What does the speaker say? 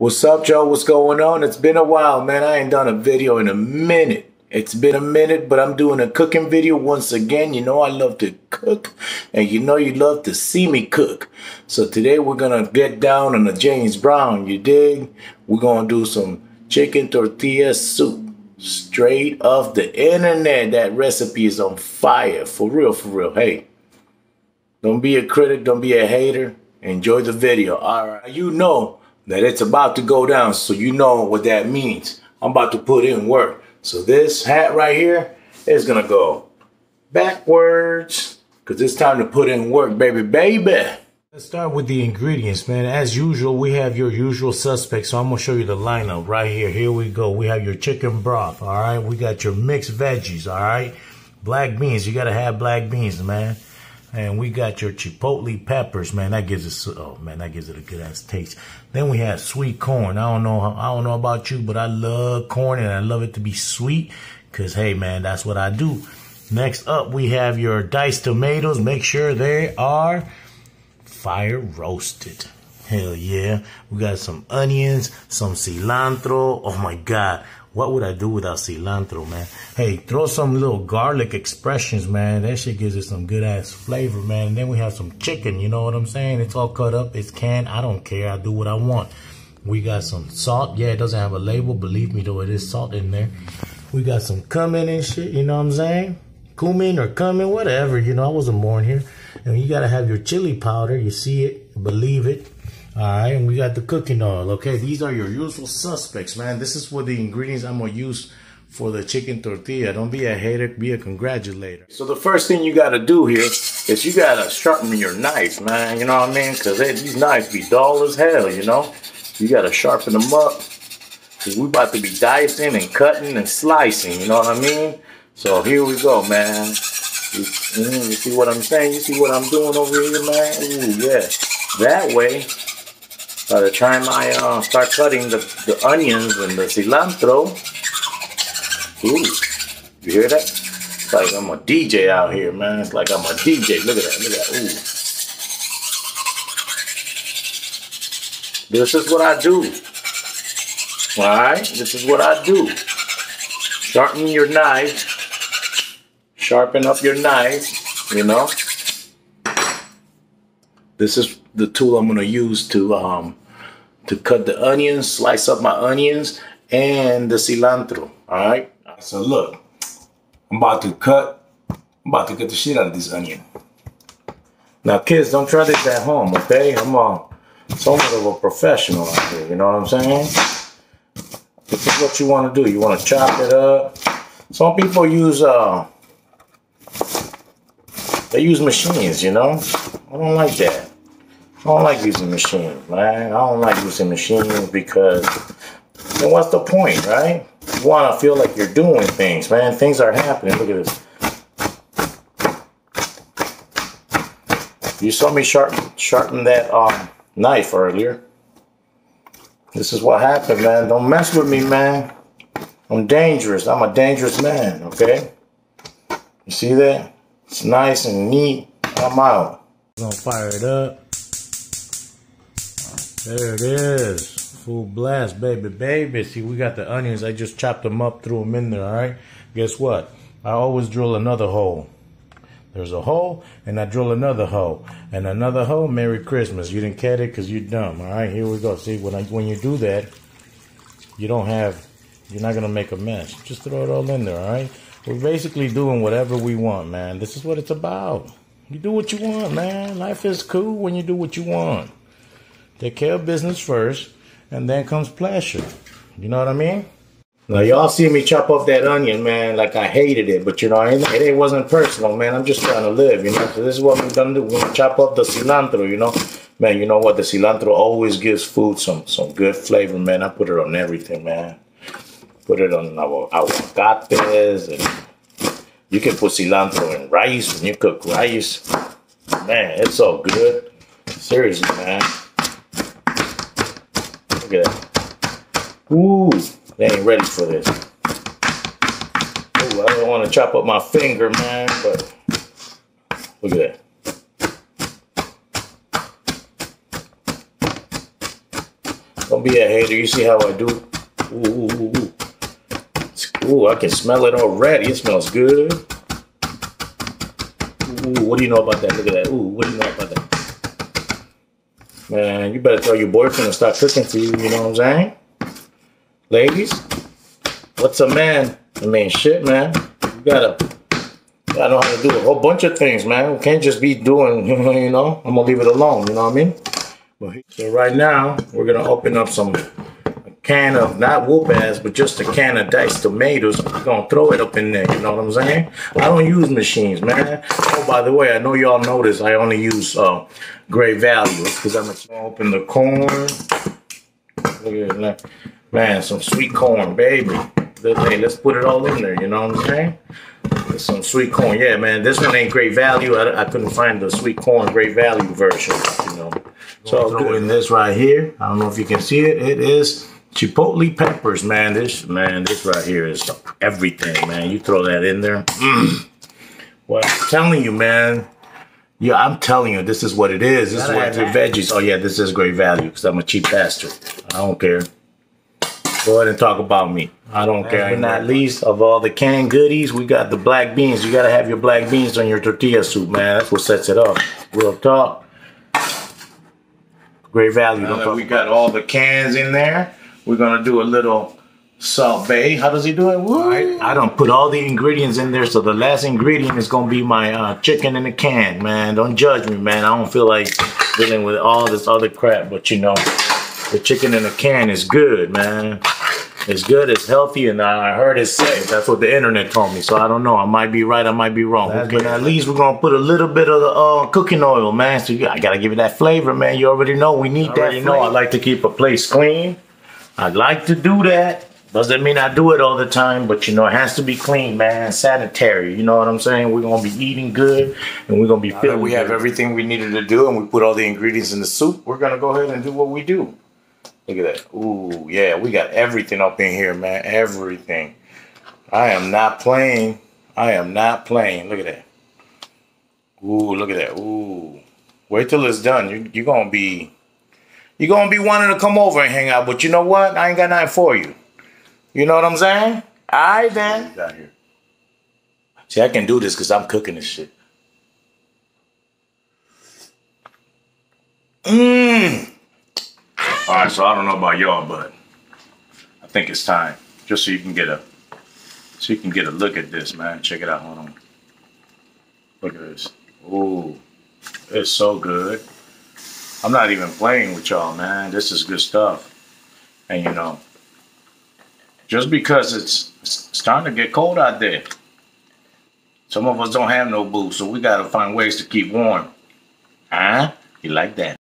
What's up, Joe? What's going on? It's been a while, man. I ain't done a video in a minute. It's been a minute, but I'm doing a cooking video once again. You know I love to cook, and you know you love to see me cook. So today we're gonna get down on the James Brown, you dig? We're gonna do some chicken tortilla soup. Straight off the internet. That recipe is on fire. For real, for real. Hey, don't be a critic, don't be a hater. Enjoy the video. Alright. You know that it's about to go down, so you know what that means. I'm about to put in work. So this hat right here is gonna go backwards because it's time to put in work, baby, baby. Let's start with the ingredients, man. As usual, we have your usual suspects. So I'm gonna show you the lineup right here. Here we go. We have your chicken broth, all right? We got your mixed veggies, all right? Black beans, you gotta have black beans, man. And we got your chipotle peppers, man. That gives us, oh man, that gives it a good ass taste. Then we have sweet corn. I don't know, I don't know about you, but I love corn and I love it to be sweet. Cause hey, man, that's what I do. Next up, we have your diced tomatoes. Make sure they are fire roasted. Hell yeah. We got some onions, some cilantro. Oh my God. What would I do without cilantro, man? Hey, throw some little garlic expressions, man. That shit gives it some good ass flavor, man. And then we have some chicken, you know what I'm saying? It's all cut up, it's canned. I don't care. I do what I want. We got some salt. Yeah, it doesn't have a label. Believe me, though, it is salt in there. We got some cumin and shit, you know what I'm saying? Cumin or cumin, whatever. You know, I wasn't born here. And you got to have your chili powder. You see it, believe it. All right, and we got the cooking oil. Okay, these are your usual suspects, man. This is what the ingredients I'm gonna use for the chicken tortilla. Don't be a hater, be a congratulator. So the first thing you gotta do here is you gotta sharpen your knife, man. You know what I mean? Cause they, these knives be dull as hell, you know? You gotta sharpen them up. Cause we about to be dicing and cutting and slicing, you know what I mean? So here we go, man. You, mm, you see what I'm saying? You see what I'm doing over here, man? Ooh, yeah. That way, by the time I uh, start cutting the, the onions and the cilantro, ooh, you hear that? It's like I'm a DJ out here, man. It's like I'm a DJ. Look at that. Look at that. Ooh. This is what I do. Alright? This is what I do. Sharpen your knife. Sharpen up your knife, you know? This is the tool I'm gonna use to um, to cut the onions, slice up my onions and the cilantro. All right. So look, I'm about to cut. I'm about to cut the shit out of this onion. Now, kids, don't try this at home, okay? I'm a somewhat of a professional out here. You know what I'm saying? This is what you want to do. You want to chop it up. Some people use uh, they use machines. You know, I don't like that. I don't like using machines, man. I don't like using machines because what's the point, right? You want to feel like you're doing things, man. Things are happening. Look at this. You saw me sharpen, sharpen that um, knife earlier. This is what happened, man. Don't mess with me, man. I'm dangerous. I'm a dangerous man, okay? You see that? It's nice and neat. I'm out. Gonna fire it up. There it is. Full blast, baby, baby. See, we got the onions. I just chopped them up, threw them in there, all right? Guess what? I always drill another hole. There's a hole, and I drill another hole. And another hole, Merry Christmas. You didn't get it because you're dumb, all right? Here we go. See, when, I, when you do that, you don't have, you're not going to make a mess. Just throw it all in there, all right? We're basically doing whatever we want, man. This is what it's about. You do what you want, man. Life is cool when you do what you want. Take care of business first, and then comes pleasure. You know what I mean? Now y'all see me chop off that onion, man, like I hated it, but you know, it, it wasn't personal, man. I'm just trying to live, you know. So this is what we're gonna do. We're gonna chop up the cilantro, you know. Man, you know what? The cilantro always gives food some some good flavor, man. I put it on everything, man. Put it on our aguacates, and you can put cilantro in rice when you cook rice. Man, it's so good. Seriously, man. Look at that. Ooh, they ain't ready for this. Ooh, I don't want to chop up my finger, man, but look at that. Don't be a hater. You see how I do? Ooh, ooh, ooh, ooh. I can smell it already. It smells good. Ooh, what do you know about that? Look at that. Ooh, what do you know about that? Man, you better tell your boyfriend to start cooking for you. You know what I'm saying? Ladies, what's a man? I mean, shit, man. You gotta, gotta know how to do a whole bunch of things, man. We can't just be doing, you know. I'm gonna leave it alone. You know what I mean? So right now, we're gonna open up some can of not whoop ass, but just a can of diced tomatoes. We're gonna throw it up in there. You know what I'm saying? I don't use machines, man. Oh, by the way, I know y'all notice I only use uh, Great Value because I'm gonna open the corn. Look at that, man. Some sweet corn, baby. Hey, let's put it all in there. You know what I'm saying? Some sweet corn, yeah, man. This one ain't great value. I, I couldn't find the sweet corn great value version, you know. So throw in this right here. I don't know if you can see it. It is chipotle peppers, man. This man, this right here is everything, man. You throw that in there. Mm. Well, I'm telling you, man. Yeah, I'm telling you, this is what it is. This is what the veggies. Oh yeah, this is great value because I'm a cheap bastard. I don't care. Go ahead and talk about me. I don't care. But not least of all the canned goodies, we got the black beans. You gotta have your black beans on your tortilla soup, man. That's what sets it up. Real talk. Great value. Now that we got all the cans in there, we're gonna do a little Salt Bae. How does he do it? Right. I don't put all the ingredients in there, so the last ingredient is gonna be my uh, chicken in a can, man. Don't judge me, man. I don't feel like dealing with all this other crap, but you know. The chicken in a can is good, man. It's good, it's healthy, and I heard it's safe. That's what the internet told me. So I don't know. I might be right, I might be wrong. But at least we're gonna put a little bit of the uh, cooking oil, man. So I gotta give it that flavor, man. You already know we need I that. You know I like to keep a place clean. I like to do that. Doesn't mean I do it all the time, but you know, it has to be clean, man. Sanitary. You know what I'm saying? We're gonna be eating good and we're gonna be feeling. We good. have everything we needed to do, and we put all the ingredients in the soup. We're gonna go ahead and do what we do. Look at that. Ooh, yeah, we got everything up in here, man. Everything. I am not playing. I am not playing. Look at that. Ooh, look at that. Ooh. Wait till it's done. You, you're going to be... You're going to be wanting to come over and hang out. But you know what? I ain't got nothing for you. You know what I'm saying? All right, then. Got here. See, I can do this because I'm cooking this shit. Mmm. All right, so I don't know about y'all, but I think it's time. Just so you can get a, so you can get a look at this, man. Check it out. Hold on. Look at this. Ooh, it's so good. I'm not even playing with y'all, man. This is good stuff. And you know, just because it's starting to get cold out there, some of us don't have no boots, so we gotta find ways to keep warm. Huh? You like that?